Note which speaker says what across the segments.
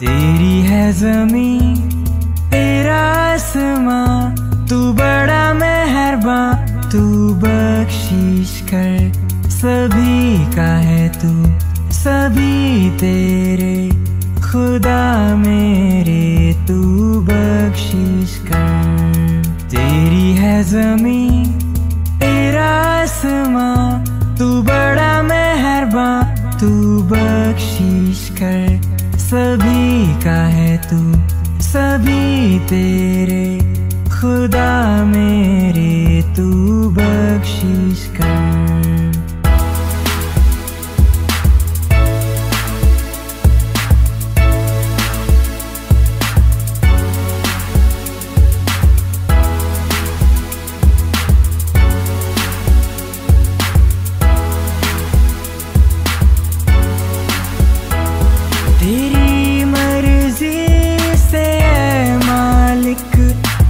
Speaker 1: तेरी है ज़मीन, तेरा आसमां तू बड़ा मेहरबान, तू बख्शीश कर सभी का है तू, सभी तेरे, खुदा मेरे, तू बख्शीश कर। तेरी है ज़मीन सभी का है तू सभी तेरे खुदा मेरे।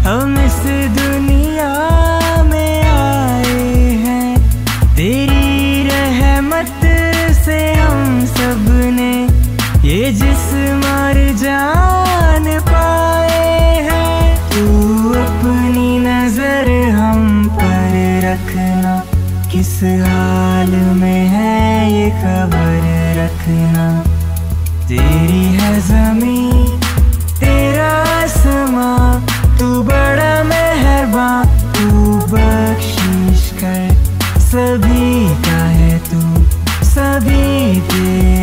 Speaker 1: हम इस दुनिया में आए हैं। तेरी रहमत से हम सबने ये जिस्म और जान पाए हैं। तू अपनी नज़र हम पर रखना, किस हाल में है ये खबर रखना। तेरी है ज़मीन सभी का है तू सभी तेरे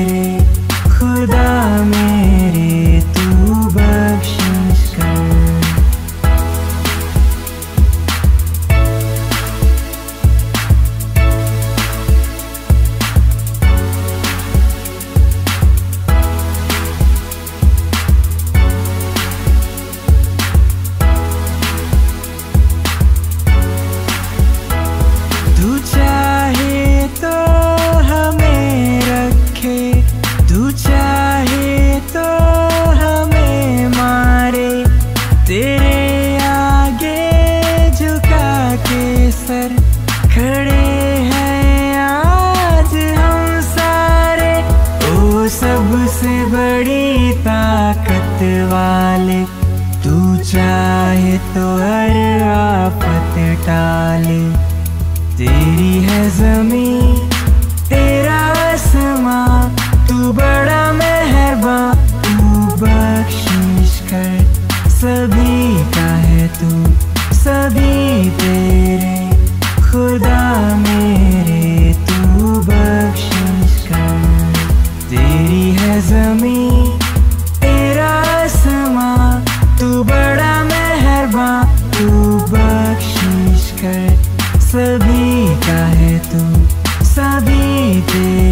Speaker 1: सर खड़े हैं आज हम सारे। ओ सबसे बड़ी ताकत वाले, तू चाहे तो हर आफत टाले। तेरी है ज़मीन, तेरा आसमां तू बड़ा मेहरबान तू बख्शीश कर सभी का है तू। सभी तेरे, खुदा मेरे, तू बख्शिश कर। तेरी है जमी तेरा समा। तू बड़ा मेहरबा, तू बख्शिश कर। सभी का है तू, सभी तेरे।